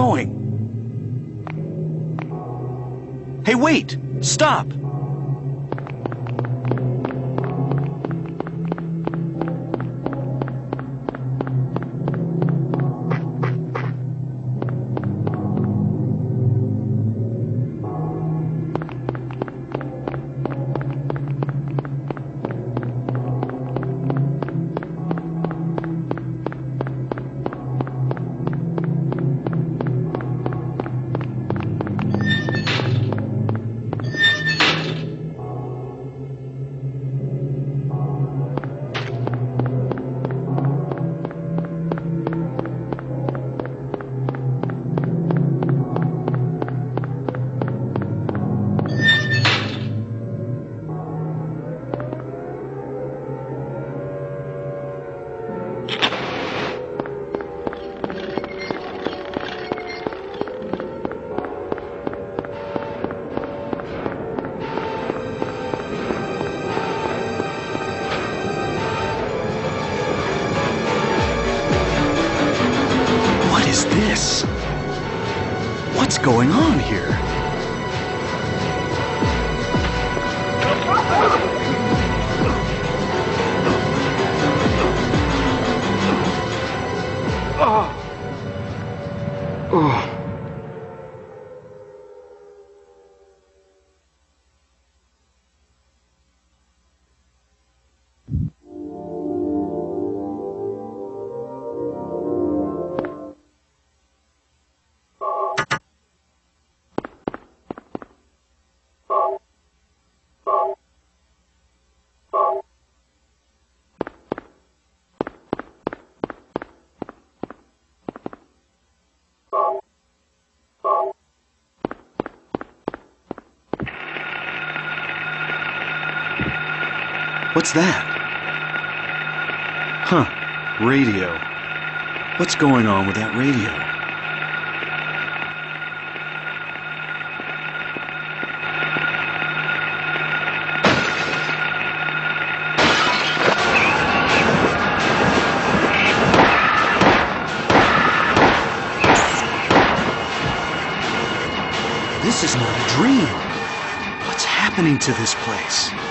Going? Hey, wait! Stop! What's that? Huh, radio. What's going on with that radio? This is not a dream. What's happening to this place?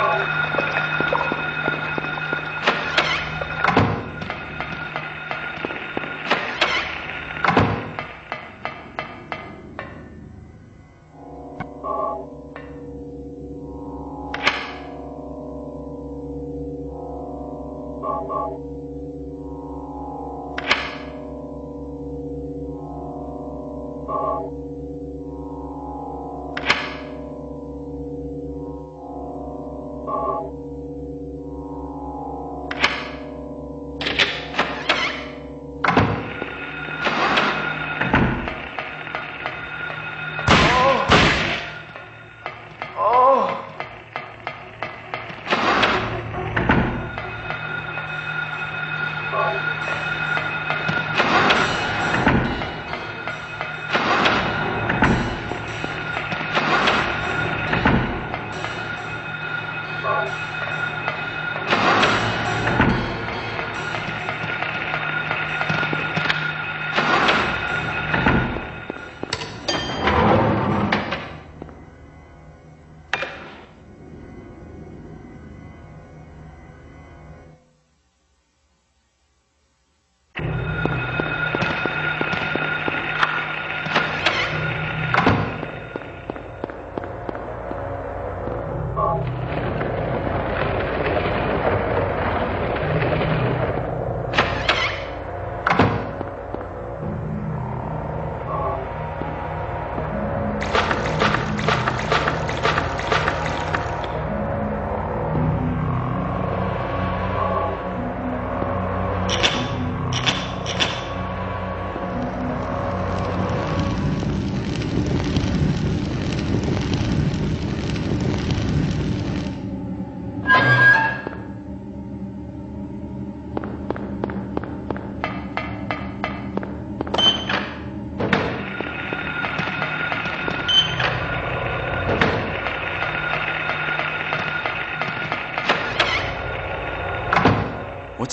What's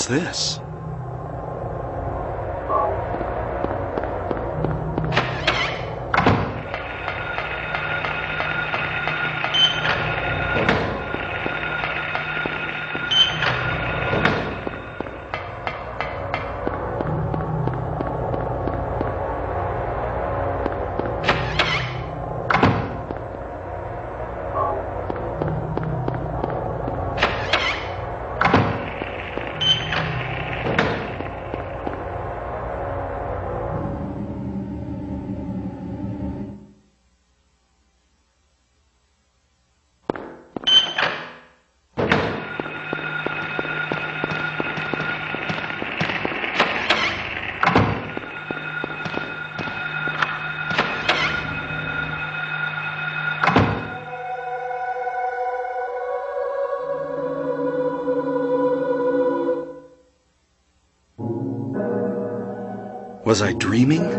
this? Was I dreaming?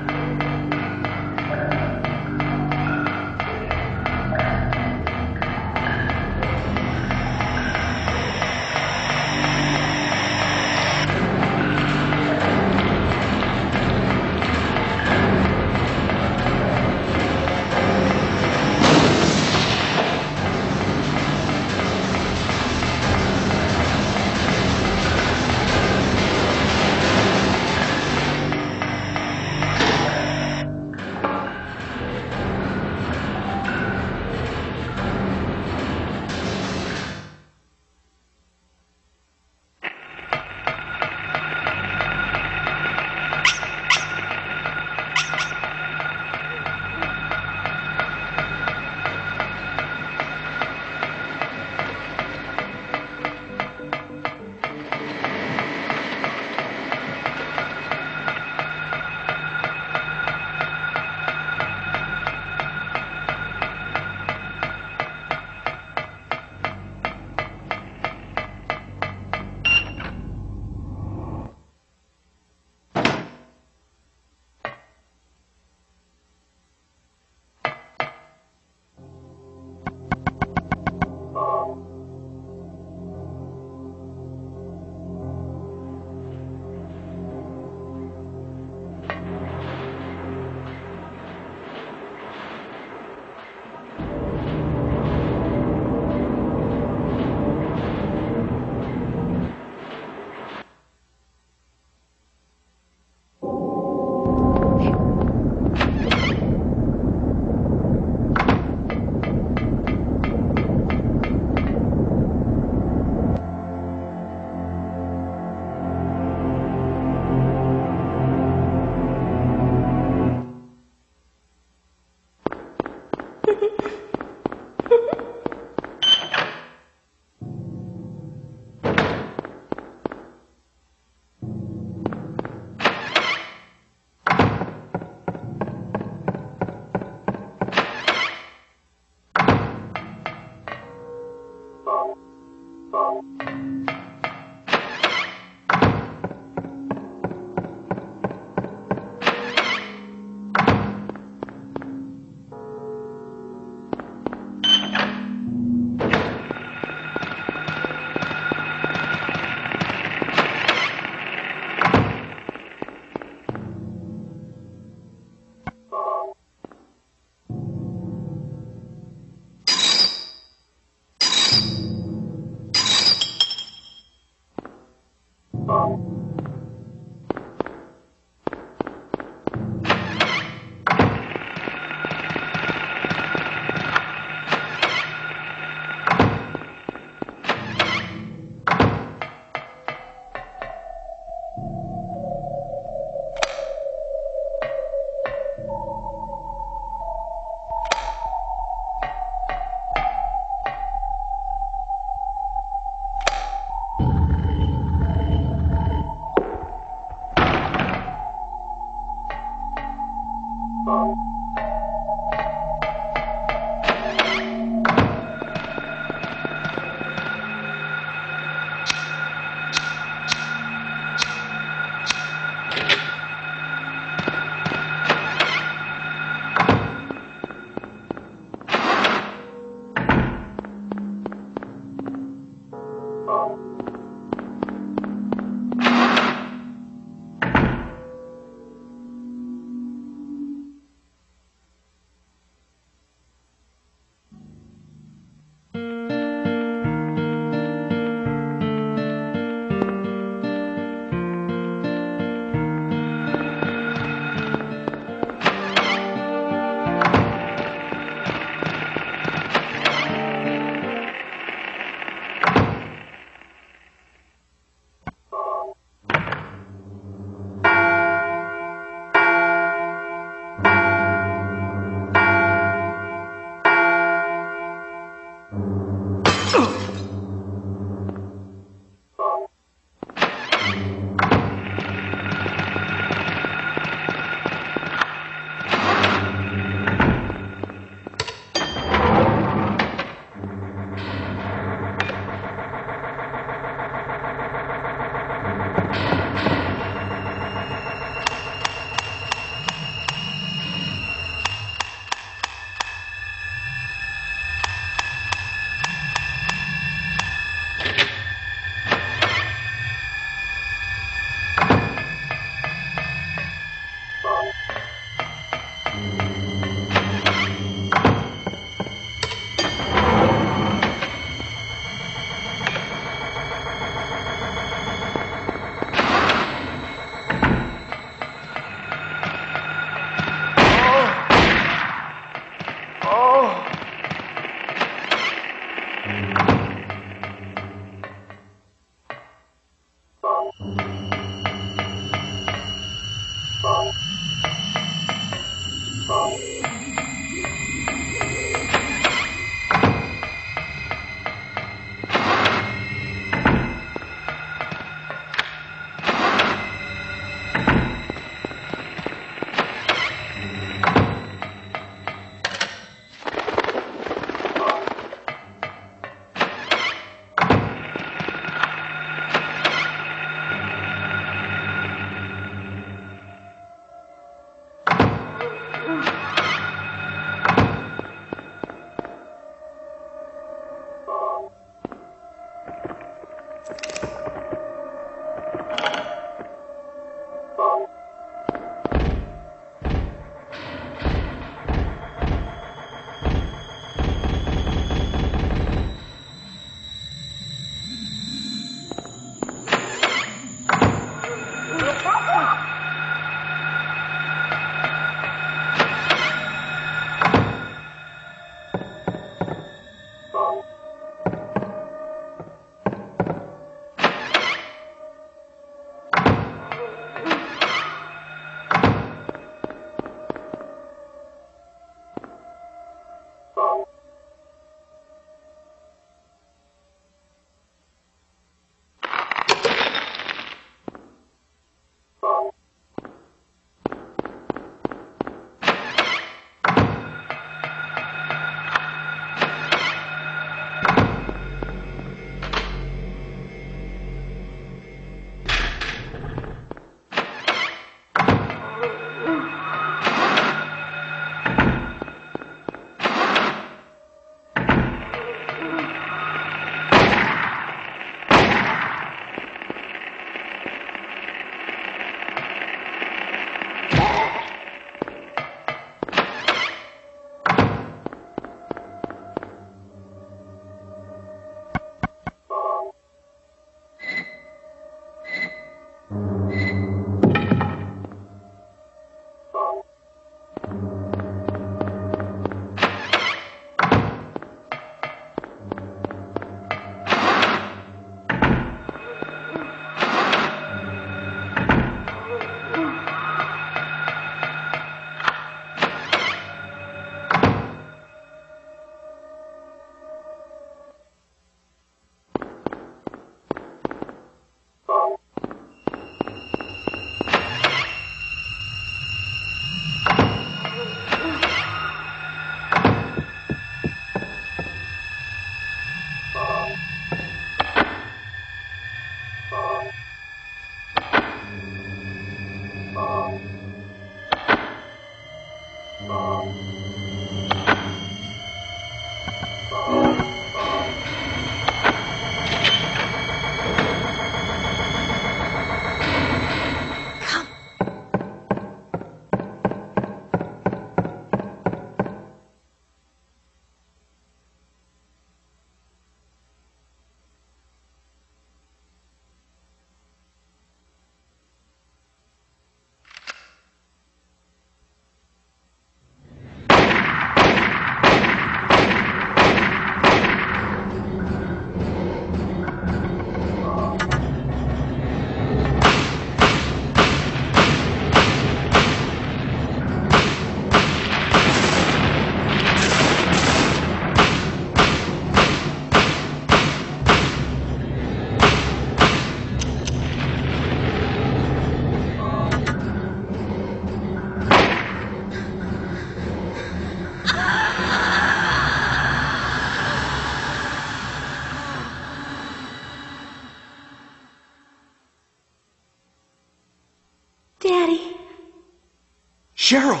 Cheryl!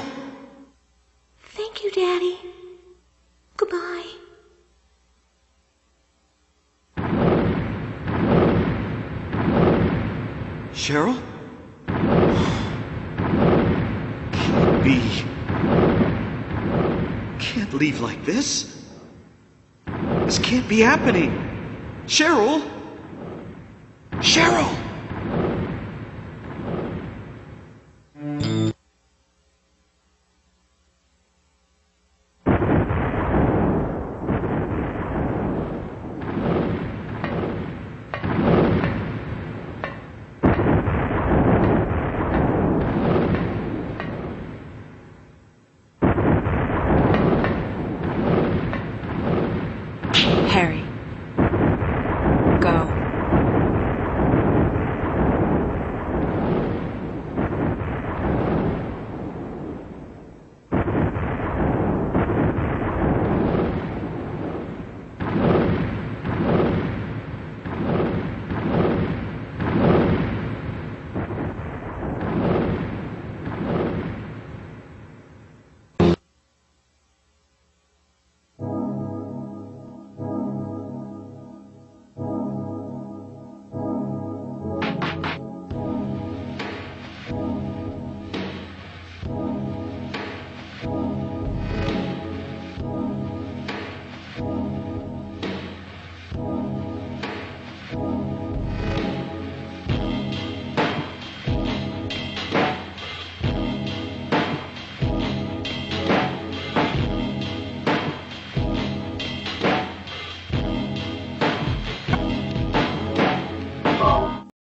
Thank you, Daddy. Goodbye. Cheryl? Can't be. Can't leave like this. This can't be happening. Cheryl? Cheryl!